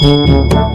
Música